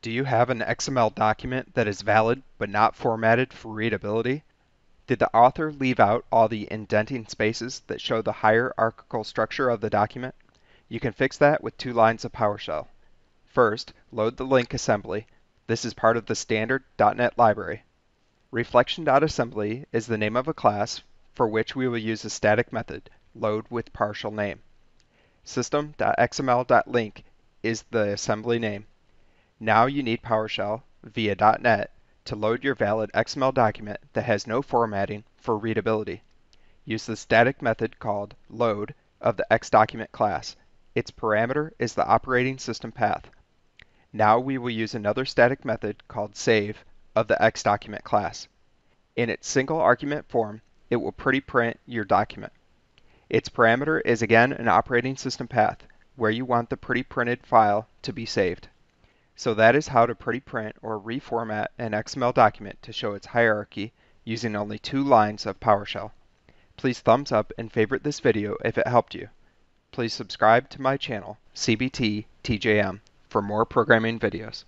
Do you have an XML document that is valid but not formatted for readability? Did the author leave out all the indenting spaces that show the hierarchical structure of the document? You can fix that with two lines of PowerShell. First, load the Linq assembly. This is part of the standard .NET library. Reflection.assembly is the name of a class for which we will use a static method, load with partial name. System.xml.Linq is the assembly name. Now you need PowerShell via .NET to load your valid XML document that has no formatting for readability. Use the static method called load of the xDocument class. Its parameter is the operating system path. Now we will use another static method called save of the xDocument class. In its single argument form, it will pretty print your document. Its parameter is again an operating system path where you want the pretty printed file to be saved. So that is how to pretty print or reformat an XML document to show its hierarchy using only two lines of PowerShell. Please thumbs up and favorite this video if it helped you. Please subscribe to my channel, CBT TJM, for more programming videos.